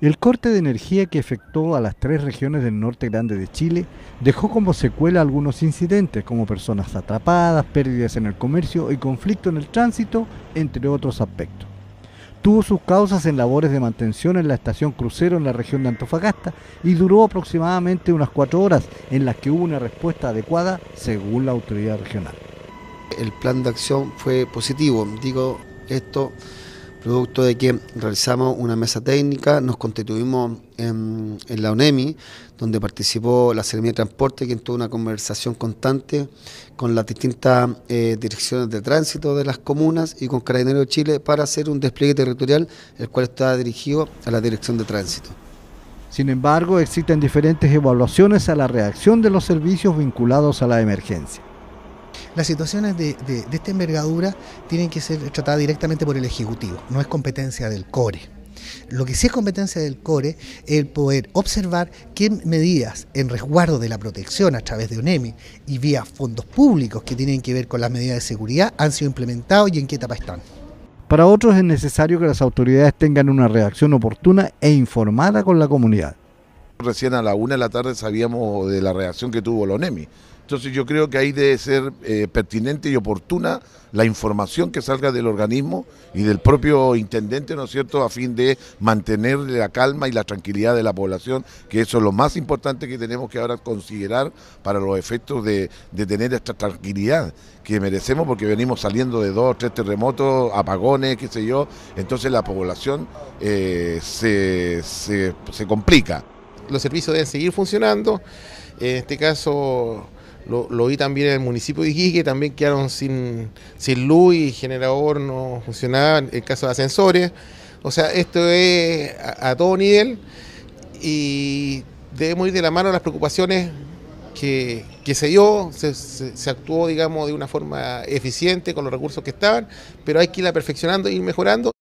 El corte de energía que afectó a las tres regiones del norte grande de Chile dejó como secuela algunos incidentes como personas atrapadas, pérdidas en el comercio y conflicto en el tránsito, entre otros aspectos. Tuvo sus causas en labores de mantención en la estación crucero en la región de Antofagasta y duró aproximadamente unas cuatro horas en las que hubo una respuesta adecuada según la autoridad regional. El plan de acción fue positivo, digo esto producto de que realizamos una mesa técnica, nos constituimos en, la ONEMI, donde participó la Seremía de Transporte, quien tuvo una conversación constante con las distintas eh, direcciones de tránsito de las comunas y con Carabineros de Chile para hacer un despliegue territorial, el cual está dirigido a la Dirección de Tránsito. Sin embargo, existen diferentes evaluaciones a la reacción de los servicios vinculados a la emergencia. Las situaciones de, esta envergadura tienen que ser tratadas directamente por el Ejecutivo, no es competencia del CORE. Lo que sí es competencia del CORE es el poder observar qué medidas en resguardo de la protección a través de ONEMI y vía fondos públicos que tienen que ver con las medidas de seguridad han sido implementados y en qué etapa están. Para otros es necesario que las autoridades tengan una reacción oportuna e informada con la comunidad. Recién a la una de la tarde sabíamos de la reacción que tuvo la ONEMI. Entonces yo creo que ahí debe ser eh, pertinente y oportuna la información que salga del organismo y del propio intendente, ¿no es cierto?, a fin de mantener la calma y la tranquilidad de la población, que eso es lo más importante que tenemos que ahora considerar para los efectos de, tener esta tranquilidad que merecemos porque venimos saliendo de dos, tres terremotos, apagones, qué sé yo, entonces la población eh, se, se complica. Los servicios deben seguir funcionando, en este caso lo, vi también en el municipio de Iquique, también quedaron sin, sin luz y generador no funcionaba en el caso de ascensores. O sea, esto es a, todo nivel y debemos ir de la mano las preocupaciones que, se dio, se, se, actuó, digamos, de una forma eficiente con los recursos que estaban, pero hay que irla perfeccionando y ir mejorando.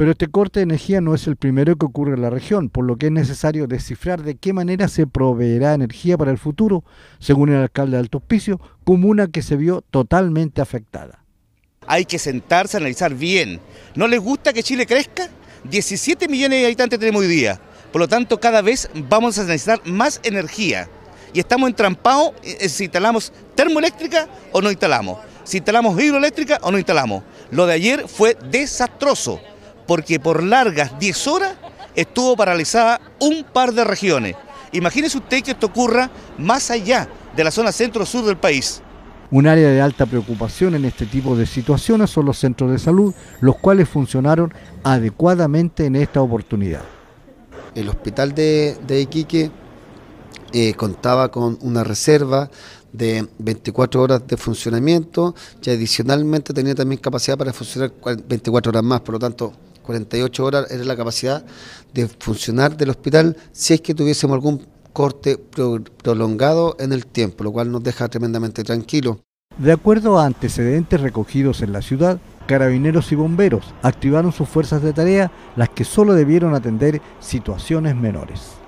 Pero este corte de energía no es el primero que ocurre en la región, por lo que es necesario descifrar de qué manera se proveerá energía para el futuro, según el alcalde de Alto Hospicio, comuna que se vio totalmente afectada. Hay que sentarse a analizar bien. ¿No les gusta que Chile crezca? 17 millones de habitantes tenemos hoy día. Por lo tanto, cada vez vamos a necesitar más energía. Y estamos entrampados si instalamos termoeléctrica o no instalamos. Si instalamos hidroeléctrica o no instalamos. Lo de ayer fue desastroso porque por largas 10 horas estuvo paralizada un par de regiones. Imagínese usted que esto ocurra más allá de la zona centro-sur del país. Un área de alta preocupación en este tipo de situaciones son los centros de salud, los cuales funcionaron adecuadamente en esta oportunidad. El hospital de, Iquique eh, contaba con una reserva de 24 horas de funcionamiento y adicionalmente tenía también capacidad para funcionar 24 horas más, por lo tanto 48 horas era la capacidad de funcionar del hospital si es que tuviésemos algún corte prolongado en el tiempo, lo cual nos deja tremendamente tranquilos. De acuerdo a antecedentes recogidos en la ciudad, carabineros y bomberos activaron sus fuerzas de tarea, las que solo debieron atender situaciones menores.